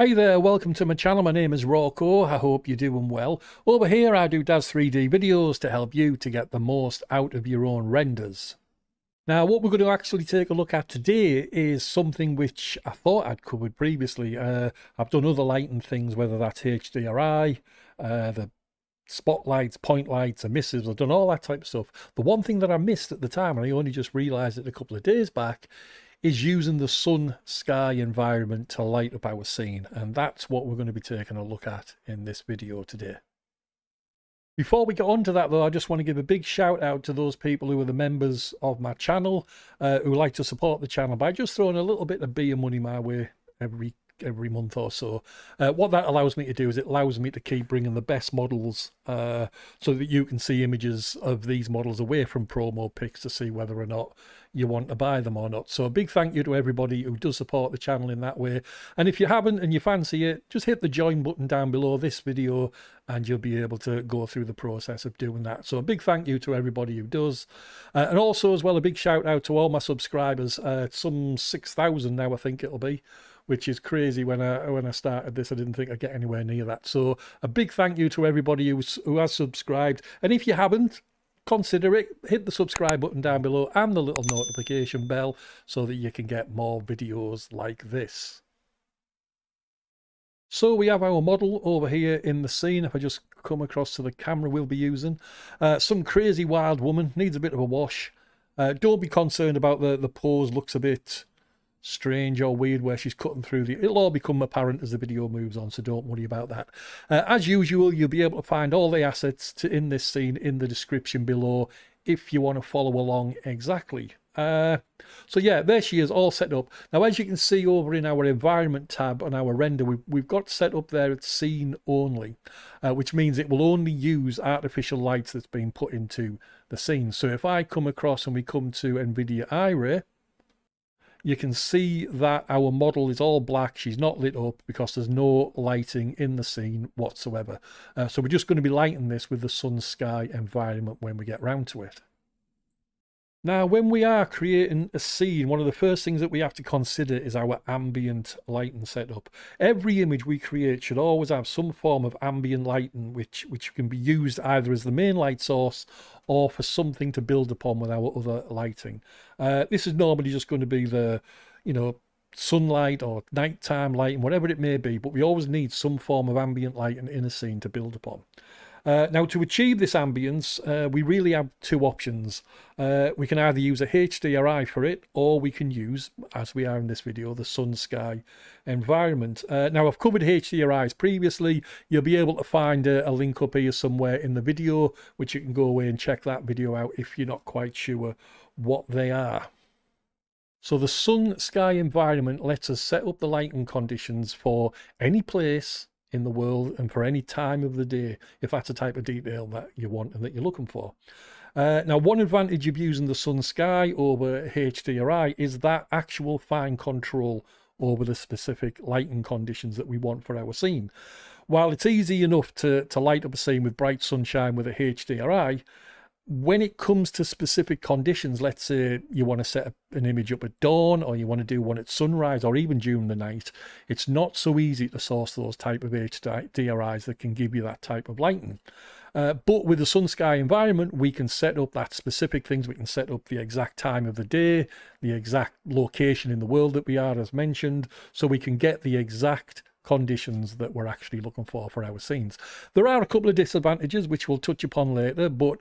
Hey there, welcome to my channel. My name is Rauko. I hope you're doing well. Over here I do Daz 3D videos to help you to get the most out of your own renders. Now what we're going to actually take a look at today is something which I thought I'd covered previously. Uh, I've done other lighting things, whether that's HDRI, uh, the spotlights, point lights, and emissives. I've done all that type of stuff. The one thing that I missed at the time, and I only just realised it a couple of days back, is using the sun sky environment to light up our scene and that's what we're going to be taking a look at in this video today. Before we get on to that though, I just want to give a big shout out to those people who are the members of my channel, uh, who like to support the channel by just throwing a little bit of beer money my way every every month or so. Uh, what that allows me to do is it allows me to keep bringing the best models uh, so that you can see images of these models away from promo pics to see whether or not you want to buy them or not. So a big thank you to everybody who does support the channel in that way. And if you haven't and you fancy it, just hit the join button down below this video and you'll be able to go through the process of doing that. So a big thank you to everybody who does. Uh, and also as well, a big shout out to all my subscribers, uh, some 6,000 now I think it'll be which is crazy. When I when I started this, I didn't think I'd get anywhere near that. So a big thank you to everybody who's, who has subscribed. And if you haven't, consider it. Hit the subscribe button down below and the little notification bell so that you can get more videos like this. So we have our model over here in the scene. If I just come across to the camera we'll be using. Uh, some crazy wild woman, needs a bit of a wash. Uh, don't be concerned about the, the pose, looks a bit strange or weird where she's cutting through the it'll all become apparent as the video moves on so don't worry about that. Uh, as usual you'll be able to find all the assets to, in this scene in the description below if you want to follow along exactly. Uh, so yeah there she is all set up. Now as you can see over in our environment tab on our render we've, we've got set up there at scene only uh, which means it will only use artificial lights that's been put into the scene. So if I come across and we come to NVIDIA Iray you can see that our model is all black. She's not lit up because there's no lighting in the scene whatsoever. Uh, so we're just going to be lighting this with the sun sky environment when we get round to it. Now, when we are creating a scene, one of the first things that we have to consider is our ambient lighting setup. Every image we create should always have some form of ambient lighting, which, which can be used either as the main light source or for something to build upon with our other lighting. Uh, this is normally just going to be the, you know, sunlight or nighttime lighting, whatever it may be, but we always need some form of ambient lighting in a scene to build upon. Uh, now to achieve this ambience, uh, we really have two options. Uh, we can either use a HDRI for it, or we can use, as we are in this video, the sun sky environment. Uh, now I've covered HDRIs previously. You'll be able to find a, a link up here somewhere in the video, which you can go away and check that video out if you're not quite sure what they are. So the sun sky environment lets us set up the lighting conditions for any place in the world and for any time of the day, if that's a type of detail that you want and that you're looking for. Uh, now, one advantage of using the Sun Sky over HDRI is that actual fine control over the specific lighting conditions that we want for our scene. While it's easy enough to, to light up a scene with bright sunshine with a HDRI, when it comes to specific conditions, let's say you want to set an image up at dawn or you want to do one at sunrise or even during the night, it's not so easy to source those type of HDRIs that can give you that type of lighting. Uh, but with the sun sky environment, we can set up that specific things. We can set up the exact time of the day, the exact location in the world that we are, as mentioned, so we can get the exact conditions that we're actually looking for for our scenes. There are a couple of disadvantages, which we'll touch upon later, but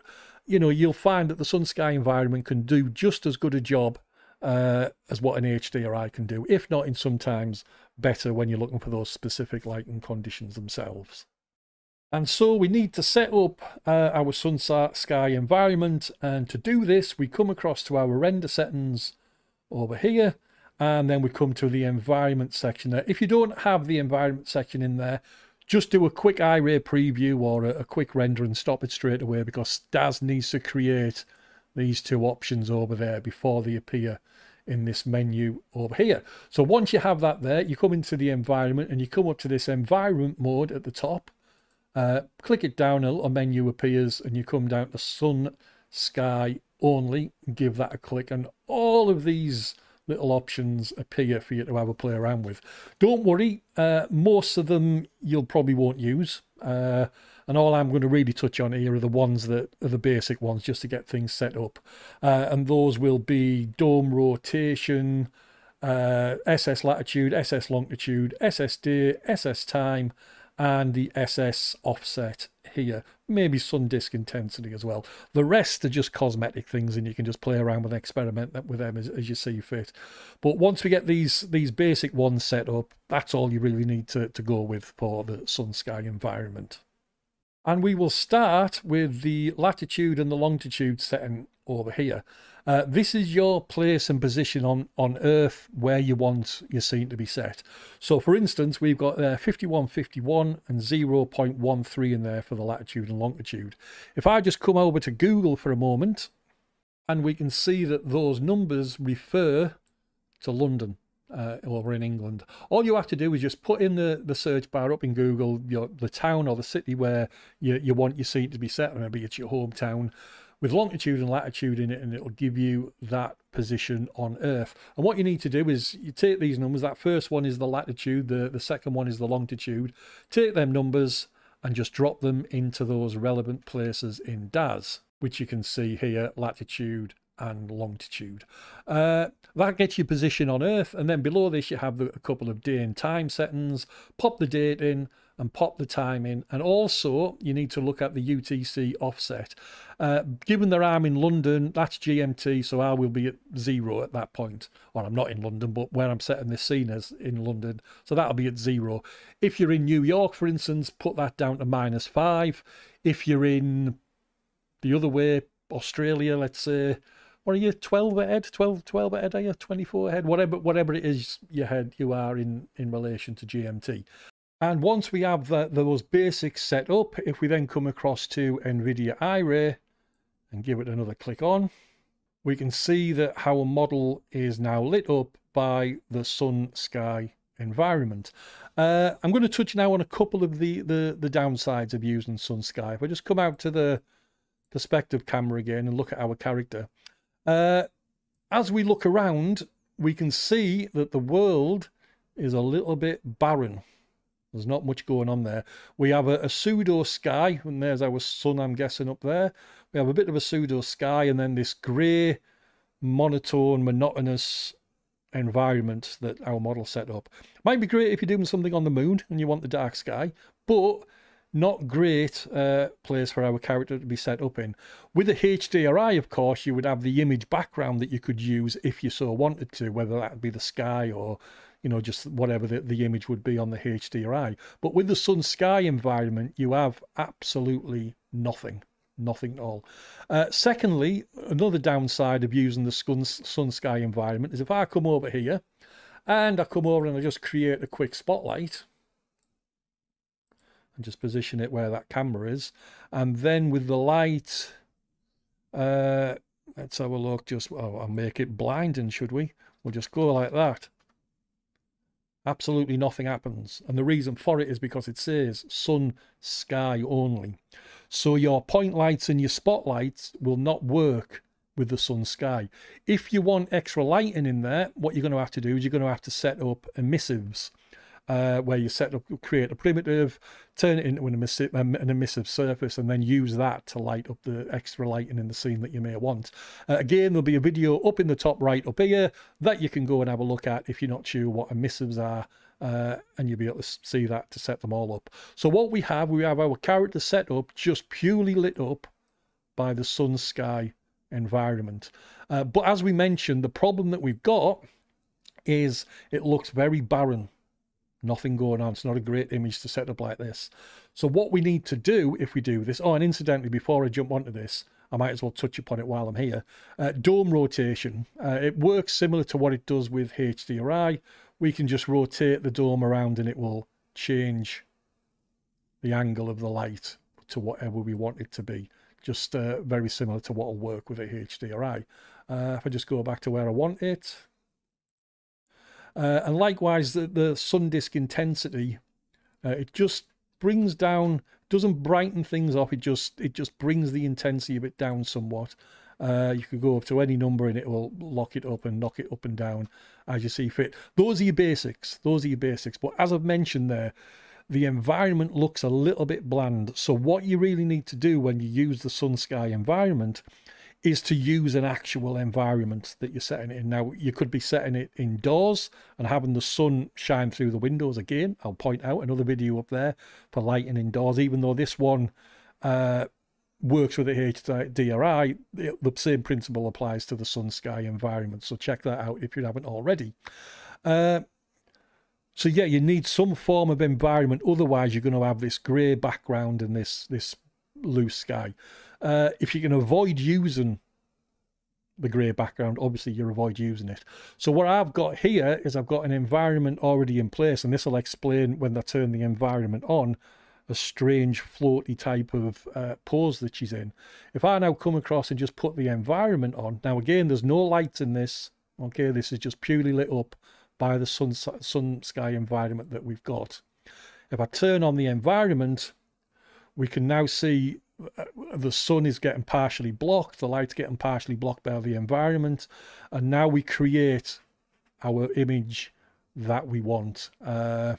you know, you'll find that the sun sky environment can do just as good a job uh, as what an HDRI can do, if not in sometimes better when you're looking for those specific lighting conditions themselves. And so we need to set up uh, our sun sky environment. And to do this, we come across to our render settings over here. And then we come to the environment section there. If you don't have the environment section in there, just do a quick Iray preview or a, a, quick render and stop it straight away because Daz needs to create these two options over there before they appear in this menu over here. So once you have that there, you come into the environment and you come up to this environment mode at the top. Uh, click it down, a little menu appears and you come down to sun, sky only, give that a click and all of these little options appear for you to have a play around with. Don't worry, uh, most of them you'll probably won't use. Uh, and all I'm going to really touch on here are the ones that are the basic ones just to get things set up. Uh, and those will be dome rotation, uh, SS latitude, SS longitude, SS day, SS time, and the SS offset here. Maybe sun disk intensity as well. The rest are just cosmetic things and you can just play around with experiment with them as, as you see fit. But once we get these these basic ones set up, that's all you really need to, to go with for the sun sky environment. And we will start with the latitude and the longitude setting over here. Uh, this is your place and position on, on Earth where you want your scene to be set. So for instance, we've got uh, 5151 and 0.13 in there for the latitude and longitude. If I just come over to Google for a moment, and we can see that those numbers refer to London. Uh, over in England. All you have to do is just put in the, the search bar up in Google your, the town or the city where you, you want your seat to be set. Maybe it's your hometown with longitude and latitude in it and it'll give you that position on earth and what you need to do is you take these numbers that first one is the latitude the the second one is the longitude take them numbers and just drop them into those relevant places in Daz which you can see here latitude and longitude. Uh, that gets your position on Earth, and then below this you have the, a couple of day and time settings. Pop the date in and pop the time in, and also you need to look at the UTC offset. Uh, given that I'm in London, that's GMT, so I will be at zero at that point. Well, I'm not in London, but where I'm setting this scene is in London, so that'll be at zero. If you're in New York, for instance, put that down to minus five. If you're in the other way, Australia, let's say, what are you 12 ahead? 12 12 ahead are you? 24 ahead? Whatever whatever it is you you are in in relation to gmt and once we have the, those basics set up if we then come across to nvidia iray and give it another click on we can see that our model is now lit up by the sun sky environment. Uh, i'm going to touch now on a couple of the the the downsides of using sun sky. If i just come out to the perspective camera again and look at our character uh, as we look around, we can see that the world is a little bit barren. There's not much going on there. We have a, a, pseudo sky, and there's our sun, I'm guessing, up there. We have a bit of a pseudo sky, and then this grey, monotone, monotonous environment that our model set up. Might be great if you're doing something on the moon and you want the dark sky, but not great uh, place for our character to be set up in. With a HDRI, of course, you would have the image background that you could use if you so wanted to, whether that be the sky or, you know, just whatever the, the image would be on the HDRI. But with the sun sky environment, you have absolutely nothing. Nothing at all. Uh, secondly, another downside of using the sun, sun sky environment is if I come over here and I come over and I just create a quick spotlight, and just position it where that camera is. And then with the light, uh, let's have a look. Just, oh, I'll make it blinding, should we? We'll just go like that. Absolutely nothing happens. And the reason for it is because it says sun, sky only. So your point lights and your spotlights will not work with the sun sky. If you want extra lighting in there, what you're going to have to do is you're going to have to set up emissives uh, where you set up, create a primitive, turn it into an emissive, um, an emissive surface, and then use that to light up the extra lighting in the scene that you may want. Uh, again, there'll be a video up in the top right up here that you can go and have a look at if you're not sure what emissives are. Uh, and you'll be able to see that to set them all up. So what we have, we have our character set up just purely lit up by the sun sky environment. Uh, but as we mentioned, the problem that we've got is it looks very barren nothing going on. It's not a great image to set up like this. So what we need to do if we do this, oh, and incidentally, before I jump onto this, I might as well touch upon it while I'm here. Uh, dome rotation. Uh, it works similar to what it does with HDRI. We can just rotate the dome around and it will change the angle of the light to whatever we want it to be. Just uh, very similar to what will work with a HDRI. Uh, if I just go back to where I want it, uh, and likewise, the, the sun disk intensity, uh, it just brings down, doesn't brighten things up. It just it just brings the intensity of it down somewhat. Uh, you could go up to any number and it will lock it up and knock it up and down as you see fit. Those are your basics. Those are your basics. But as I've mentioned there, the environment looks a little bit bland. So what you really need to do when you use the sun sky environment is to use an actual environment that you're setting it in. Now, you could be setting it indoors and having the sun shine through the windows again. I'll point out another video up there for lighting indoors, even though this one uh, works with the HDRI, the, same principle applies to the sun sky environment. So check that out if you haven't already. Uh, so yeah, you need some form of environment. Otherwise, you're going to have this grey background and this this loose sky. Uh, if you can avoid using the grey background, obviously you avoid using it. So what I've got here is I've got an environment already in place, and this will explain when I turn the environment on, a strange floaty type of uh, pose that she's in. If I now come across and just put the environment on, now again, there's no lights in this. Okay, this is just purely lit up by the sun, sun sky environment that we've got. If I turn on the environment, we can now see the sun is getting partially blocked, the light's getting partially blocked by the environment, and now we create our image that we want. Uh,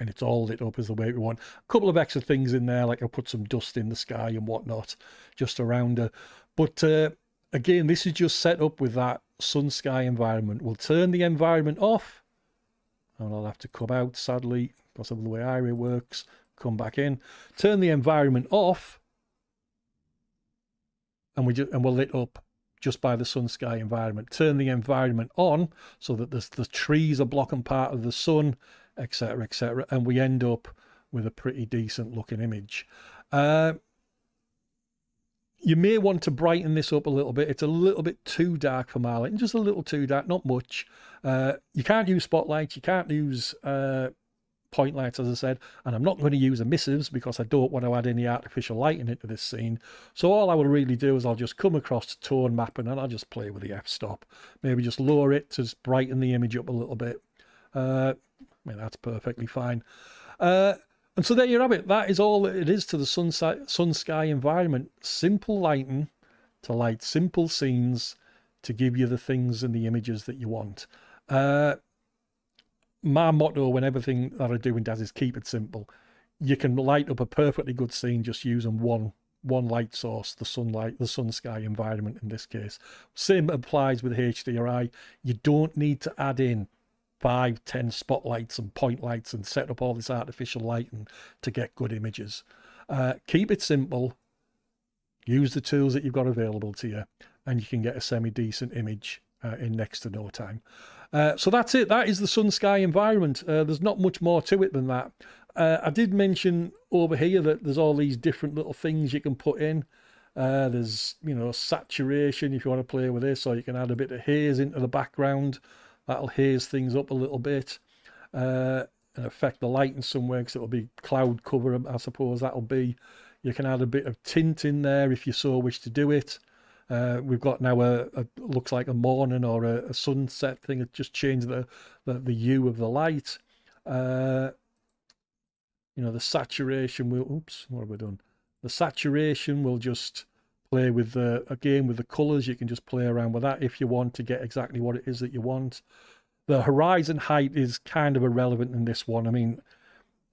and it's all lit up as the way we want. A couple of extra things in there, like I put some dust in the sky and whatnot, just around her. But uh, again, this is just set up with that sun sky environment. We'll turn the environment off, and I'll have to come out, sadly, because of the way Iray works. Come back in, turn the environment off, and we just and we're lit up just by the sun sky environment. Turn the environment on so that the, the trees are blocking part of the sun etc etc and we end up with a pretty decent looking image. Uh, you may want to brighten this up a little bit. It's a little bit too dark for my just a little too dark not much. Uh, you can't use spotlights you can't use uh, point lights as I said and I'm not going to use emissives because I don't want to add any artificial lighting into this scene so all I will really do is I'll just come across to tone mapping and I'll just play with the f-stop maybe just lower it to brighten the image up a little bit uh, I mean, that's perfectly fine. Uh, and so there you have it. That is all it is to the sun, sun sky environment. Simple lighting to light simple scenes to give you the things and the images that you want. Uh, my motto when everything that I do in Daz is keep it simple. You can light up a perfectly good scene just using one one light source, the sunlight, the sun sky environment in this case. Same applies with HDRI. You don't need to add in five, ten spotlights and point lights and set up all this artificial lighting to get good images. Uh, keep it simple. Use the tools that you've got available to you, and you can get a semi-decent image uh, in next to no time. Uh, so that's it. That is the sun sky environment. Uh, there's not much more to it than that. Uh, I did mention over here that there's all these different little things you can put in. Uh, there's, you know, saturation if you want to play with this, or you can add a bit of haze into the background. That'll haze things up a little bit uh, and affect the lighting somewhere because it'll be cloud cover, I suppose that'll be. You can add a bit of tint in there if you so wish to do it. Uh, we've got now a, a, looks like a morning or a, a sunset thing. It just changed the, the, the hue of the light. Uh, you know, the saturation will, oops, what have we done? The saturation will just play with the again with the colors you can just play around with that if you want to get exactly what it is that you want the horizon height is kind of irrelevant in this one i mean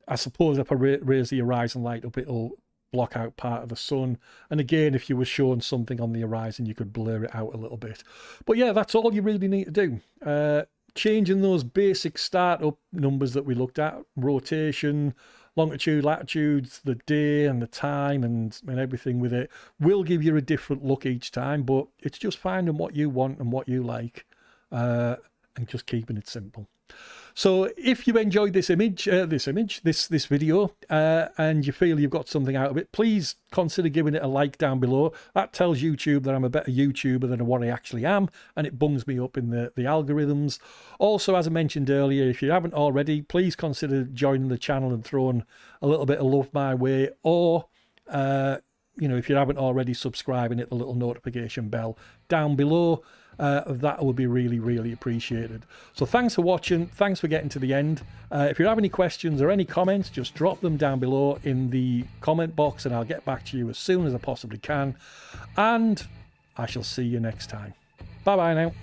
i suppose if i raise the horizon light up it'll block out part of the sun. And again if you were showing something on the horizon you could blur it out a little bit. But yeah that's all you really need to do. Uh, changing those basic startup numbers that we looked at rotation longitude, latitudes, the day and the time and, and everything with it will give you a different look each time, but it's just finding what you want and what you like uh, and just keeping it simple. So if you enjoyed this image, uh, this image, this this video, uh, and you feel you've got something out of it, please consider giving it a like down below. That tells YouTube that I'm a better YouTuber than what I actually am, and it bums me up in the, the algorithms. Also, as I mentioned earlier, if you haven't already, please consider joining the channel and throwing a little bit of love my way, or uh, you know, if you haven't already, subscribing, hit the little notification bell down below uh, that would be really, really appreciated. So thanks for watching. Thanks for getting to the end. Uh, if you have any questions or any comments, just drop them down below in the comment box and I'll get back to you as soon as I possibly can. And I shall see you next time. Bye bye now.